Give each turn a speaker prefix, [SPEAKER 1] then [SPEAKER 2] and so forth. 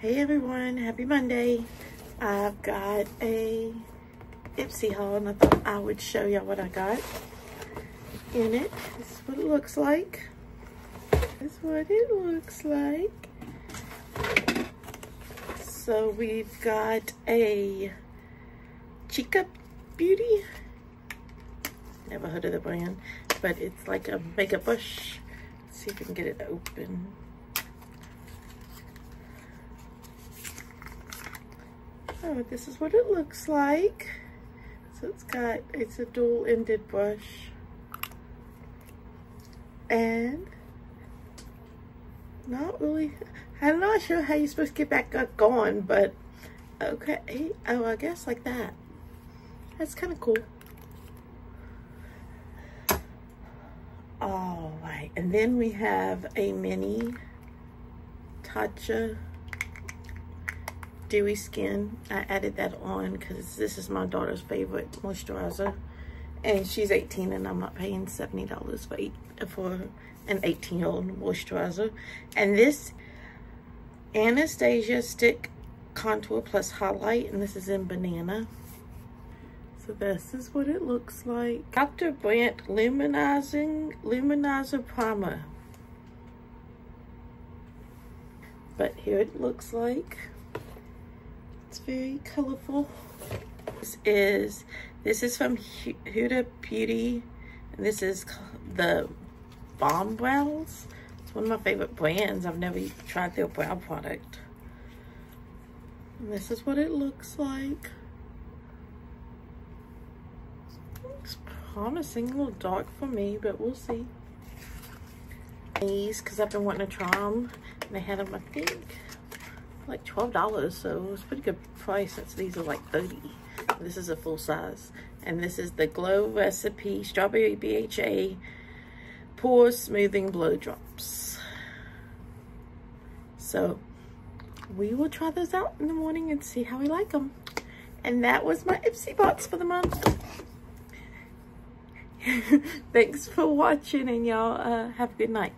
[SPEAKER 1] Hey everyone, happy Monday. I've got a Ipsy haul and I thought I would show y'all what I got in it. This is what it looks like. This is what it looks like. So we've got a Chica Beauty. Never heard of the brand, but it's like a makeup brush. Let's see if we can get it open. Oh, this is what it looks like. So it's got, it's a dual-ended brush. And not really, I'm not sure how you're supposed to get back going, but okay. Oh, I guess like that. That's kind of cool. All right, and then we have a mini Tatcha Dewy Skin. I added that on because this is my daughter's favorite moisturizer. And she's 18 and I'm not paying $70 for, eight, for an 18 year old moisturizer. And this Anastasia Stick Contour Plus Highlight. And this is in Banana. So this is what it looks like. Dr. Brandt Luminizing Luminizer Primer. But here it looks like. Very colorful. This is this is from Huda Beauty. And this is the Bomb Brows. It's one of my favorite brands. I've never tried their brow product. And this is what it looks like. Looks promising. A little dark for me, but we'll see. These, because I've been wanting to try them. And they had them, I think, like $12, so it's pretty good price since these are like 30 This is a full size. And this is the Glow Recipe Strawberry BHA Pore Smoothing Blur Drops. So we will try those out in the morning and see how we like them. And that was my Ipsy box for the month. Thanks for watching and y'all uh, have a good night.